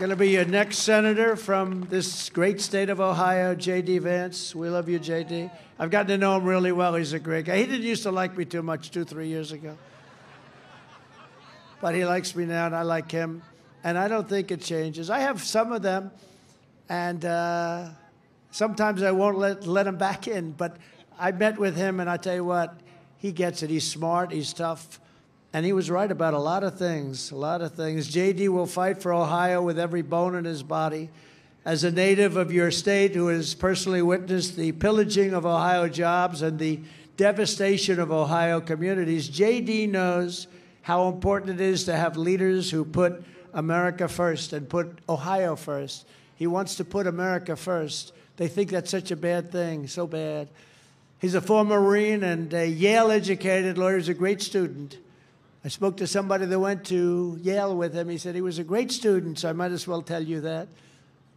Going to be your next senator from this great state of Ohio, J.D. Vance. We love you, J.D. I've gotten to know him really well. He's a great guy. He didn't used to like me too much two, three years ago. But he likes me now, and I like him. And I don't think it changes. I have some of them, and uh, sometimes I won't let, let him back in. But I met with him, and I tell you what, he gets it. He's smart, he's tough. And he was right about a lot of things, a lot of things. JD will fight for Ohio with every bone in his body. As a native of your state who has personally witnessed the pillaging of Ohio jobs and the devastation of Ohio communities, JD knows how important it is to have leaders who put America first and put Ohio first. He wants to put America first. They think that's such a bad thing, so bad. He's a former Marine and a Yale educated lawyer. He's a great student. I spoke to somebody that went to Yale with him. He said he was a great student, so I might as well tell you that.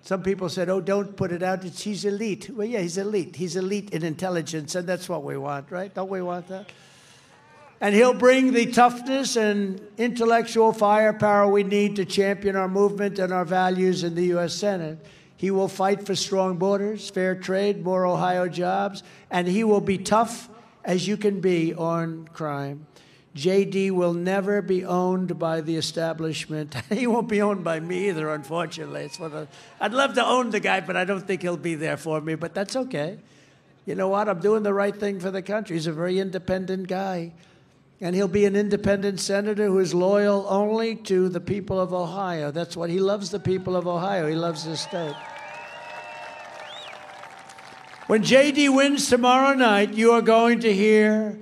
Some people said, oh, don't put it out. It's, he's elite. Well, yeah, he's elite. He's elite in intelligence, and that's what we want, right? Don't we want that? And he'll bring the toughness and intellectual firepower we need to champion our movement and our values in the U.S. Senate. He will fight for strong borders, fair trade, more Ohio jobs, and he will be tough as you can be on crime. JD will never be owned by the establishment. he won't be owned by me either, unfortunately. It's one of, I'd love to own the guy, but I don't think he'll be there for me, but that's okay. You know what? I'm doing the right thing for the country. He's a very independent guy. And he'll be an independent senator who is loyal only to the people of Ohio. That's what he loves the people of Ohio. He loves his state. When JD wins tomorrow night, you are going to hear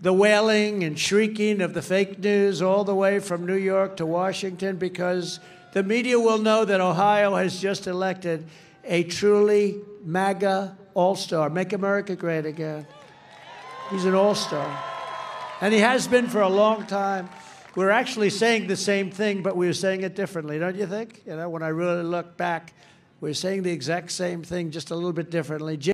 the wailing and shrieking of the fake news all the way from New York to Washington because the media will know that Ohio has just elected a truly MAGA all star. Make America great again. He's an all star. And he has been for a long time. We're actually saying the same thing, but we're saying it differently, don't you think? You know, when I really look back, we're saying the exact same thing, just a little bit differently.